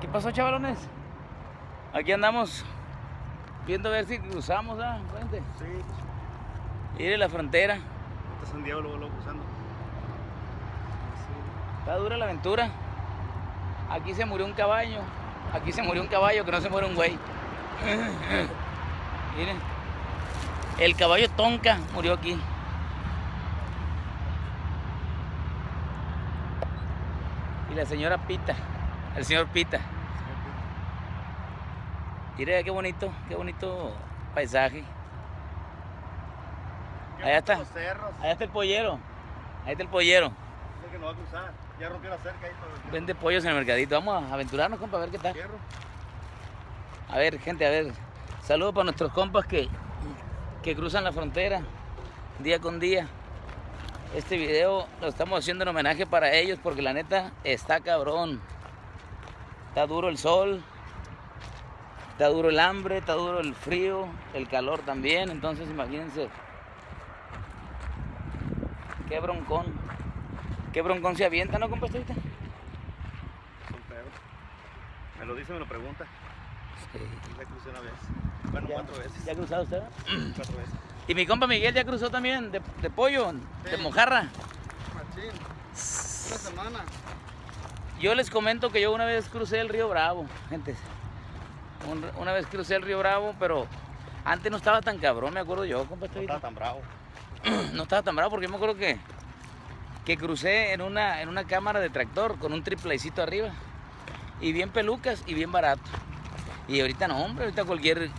¿Qué pasó, chavalones? Aquí andamos viendo a ver si cruzamos, ¿ah? Sí, Ir a la frontera. está San Diego luego, luego cruzando. Está dura la aventura. Aquí se murió un caballo. Aquí se murió un caballo, que no se muere un güey. Miren. El caballo Tonka murió aquí. La señora Pita. El señor Pita. Mire qué bonito, qué bonito paisaje. Allá está. Allá está el pollero. Ahí está el pollero. Dice que no va a cruzar. Ya rompió la cerca ahí para Vende pollos en el mercadito. Vamos a aventurarnos, compa, a ver qué tal. A ver, gente, a ver. Saludos para nuestros compas que, que cruzan la frontera día con día. Este video lo estamos haciendo en homenaje para ellos porque la neta está cabrón. Está duro el sol, está duro el hambre, está duro el frío, el calor también. Entonces imagínense. Qué broncón. Qué broncón se avienta, ¿no, compa? ahorita? Son pedos. Me lo dice, me lo pregunta. Sí. Ya crucé una vez. Bueno, ¿Ya- cuatro veces. ¿Ya ha cruzado usted? Cuatro veces. Y mi compa Miguel ya cruzó también de, de pollo, de mojarra. Machín. Una semana. Yo les comento que yo una vez crucé el río Bravo, gente. Un- una vez crucé el río Bravo, pero antes no estaba tan cabrón, me acuerdo yo, compa. No estaba tan bravo. No estaba tan bravo porque yo me acuerdo que, que crucé en una, en una cámara de tractor con un triplecito arriba. Y bien pelucas y bien barato. Y ahorita no, hombre, ahorita cualquier,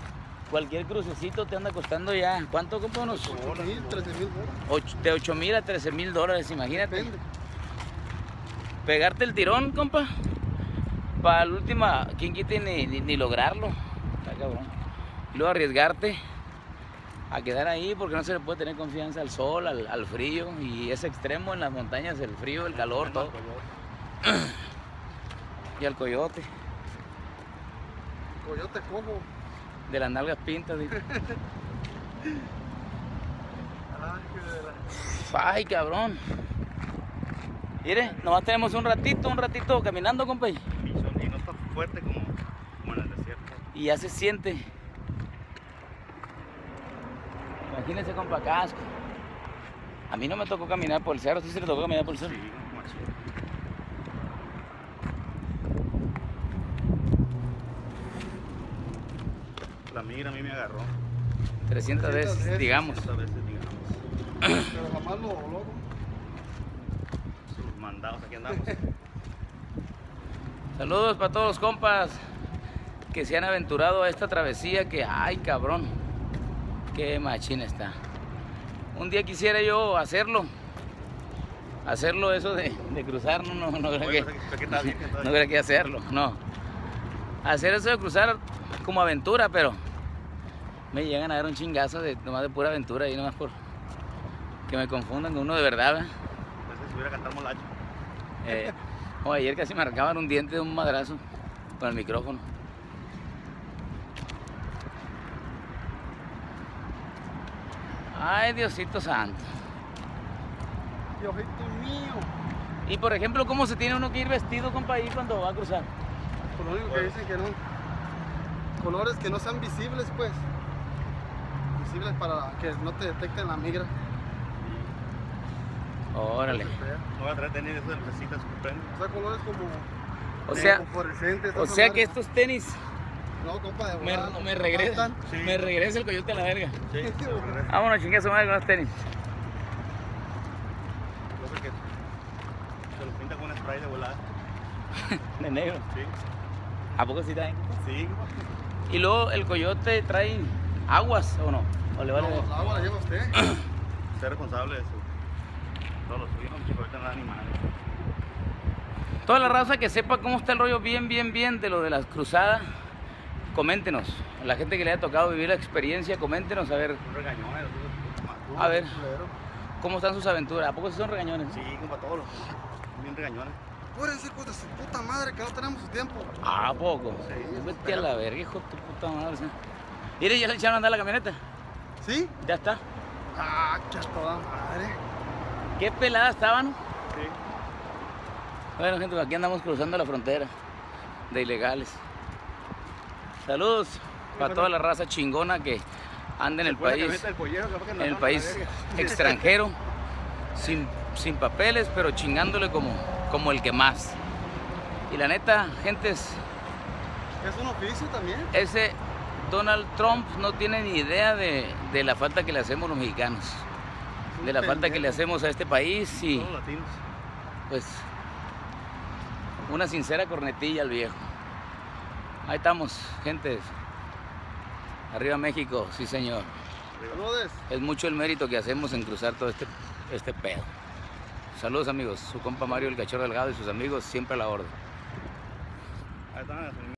cualquier crucecito te anda costando ya. ¿Cuánto, compa? Unos 8 mil, 13 mil ocho- de 8 mil a 13 mil dólares, imagínate. Depende. pegarte el tirón, compa. Para la última, quien quite ni, ni, ni lograrlo. Está cabrón. Y luego arriesgarte a quedar ahí porque no se le puede tener confianza al sol, al, al frío. Y es extremo en las montañas, el frío, el calor, todo. Y al coyote, Coyote cojo. De las nalgas pintas. Ay, cabrón. Mire, nomás tenemos un ratito, un ratito caminando, compa. y- Y, son- y no está fuerte como, como en el desierto. Y ya se siente. Imagínense con casco. A mí no me tocó caminar por el cerro, sí se le tocó caminar por el cerro. Sí, migra a mí me agarró. 300 veces, veces. digamos. Esta veces, digamos. Pero jamás lo loco. Sus mandados, aquí andamos. Saludos para todos los compas que se han aventurado a esta travesía que, ay cabrón, qué machina está. Un día quisiera yo hacerlo. Hacerlo eso de, de cruzar, no, no, no creo Oye, que, no creo que hacerlo, no. Hacer eso de cruzar como aventura, pero me llegan a dar un chingazo de nomás de pura aventura y nomás por que me confundan con uno de verdad, ¿verdad? Entonces, si hubiera cantado molacho. Eh, como ayer casi me arrancaban un diente de un madrazo con el micrófono. Ay, Diosito santo. Diosito mío. Y por ejemplo, ¿cómo se tiene uno que ir vestido, compa, ahí cuando va a cruzar? Por lo único que dicen que no. Colores que no sean visibles, pues. Para que no te detecten la migra. Órale. No voy a traer tenis de esas lucecitas que prenden. O sea, colores como. O sea, o sea que estos tenis No, compa, de me, volada, me regresa. Sí. me regresa el coyote a la verga. Sí. Vámonos, chingue su madre con los tenis. Yo creo que se lo pinta con un spray de volada. De negro. Sí, ¿A poco sí traen? sí. Y luego el coyote trae aguas o no? ¿O le vale? No, agua la lleva usted. Ser responsable de su. Todo lo suyo, no chico, ahorita nada animales. Toda la raza que sepa cómo está el rollo bien, bien, bien de lo de las cruzadas, coméntenos. La gente que le haya tocado vivir la experiencia, coméntenos a ver. A ver. Cómo están sus aventuras. ¿A poco sí son regañones? Sí, compa, todos los. Bien regañones. Apúrense, hijos de su puta madre, que no tenemos su tiempo. ¿A poco? Sí, Vete a la verga, hijo de tu puta madre. Mire, ya le echaron a andar la camioneta. ¿Sí? Ya está. Ah, qué a toda madre. Qué pelada estaban. Sí. Bueno, gente, pues aquí andamos cruzando la frontera de ilegales. Saludos para toda la raza chingona que anda en el país, pollero, en el país extranjero, sin, sin papeles, pero chingándole como, como el que más. Y la neta, gente, es- Es un oficio también. ese Donald Trump no tiene ni idea de, de la falta que le hacemos los mexicanos, de la falta que le hacemos a este país y pues una sincera cornetilla al viejo. Ahí estamos, gente. Arriba México, sí señor. Es mucho el mérito que hacemos en cruzar todo este, este pedo. Saludos amigos, su compa Mario el Cachorro Delgado y sus amigos siempre a la orden. Ahí están las